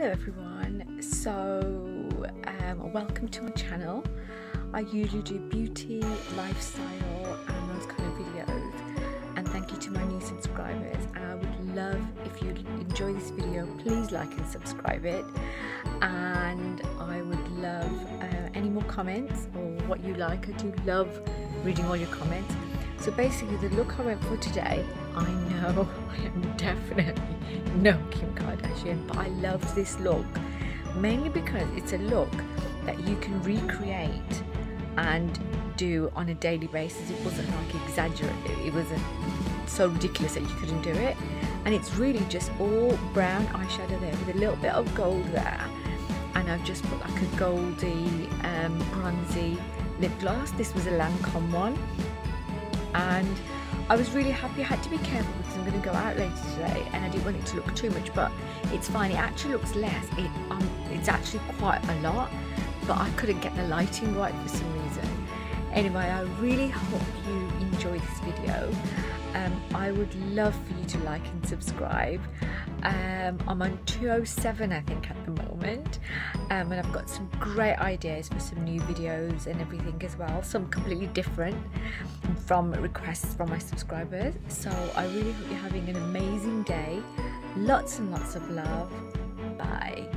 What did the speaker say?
Hello everyone, so um, welcome to my channel. I usually do beauty, lifestyle and those kind of videos and thank you to my new subscribers and I would love if you enjoy this video please like and subscribe it and I would love uh, any more comments or what you like. I do love reading all your comments. So basically the look I went for today, I know I am definitely no Kim Kardashian, but I love this look mainly because it's a look that you can recreate and do on a daily basis. It wasn't like exaggerated, it wasn't so ridiculous that you couldn't do it. And it's really just all brown eyeshadow there with a little bit of gold there. And I've just put like a goldy, um, bronzy lip gloss. This was a Lancome one and I was really happy. I had to be careful because I'm going to go out later today and I didn't want it to look too much but it's fine. It actually looks less. It um, It's actually quite a lot but I couldn't get the lighting right for some reason. Anyway, I really hope you enjoy this video. Um, I would love for you to like and subscribe. Um, I'm on 207 I think at the moment. Um, and I've got some great ideas for some new videos and everything as well some completely different from requests from my subscribers. So I really hope you're having an amazing day. Lots and lots of love. Bye